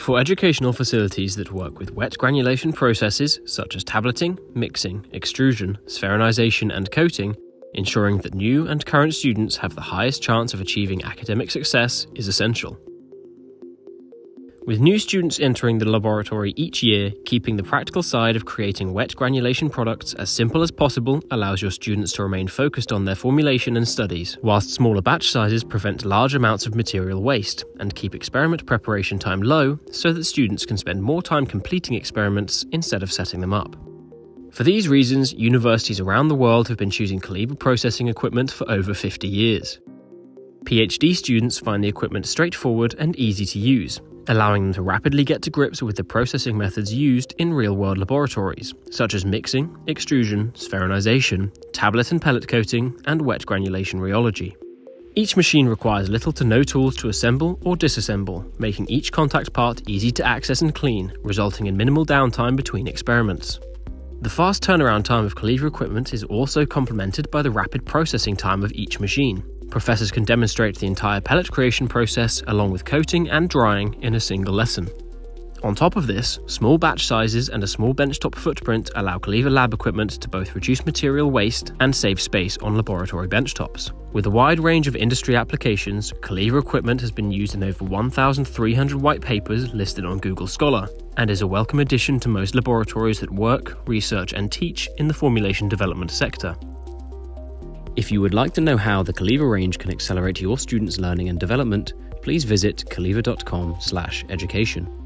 For educational facilities that work with wet granulation processes such as tableting, mixing, extrusion, spheronization, and coating, ensuring that new and current students have the highest chance of achieving academic success is essential. With new students entering the laboratory each year, keeping the practical side of creating wet granulation products as simple as possible allows your students to remain focused on their formulation and studies, whilst smaller batch sizes prevent large amounts of material waste and keep experiment preparation time low so that students can spend more time completing experiments instead of setting them up. For these reasons, universities around the world have been choosing Caleva processing equipment for over 50 years. PhD students find the equipment straightforward and easy to use, allowing them to rapidly get to grips with the processing methods used in real world laboratories, such as mixing, extrusion, spheronization, tablet and pellet coating, and wet granulation rheology. Each machine requires little to no tools to assemble or disassemble, making each contact part easy to access and clean, resulting in minimal downtime between experiments. The fast turnaround time of Caleva equipment is also complemented by the rapid processing time of each machine, Professors can demonstrate the entire pellet creation process along with coating and drying in a single lesson. On top of this, small batch sizes and a small benchtop footprint allow Caleva lab equipment to both reduce material waste and save space on laboratory benchtops. With a wide range of industry applications, Caleva equipment has been used in over 1,300 white papers listed on Google Scholar, and is a welcome addition to most laboratories that work, research, and teach in the formulation development sector. If you would like to know how the Caleva range can accelerate your students' learning and development, please visit caleva.com/education.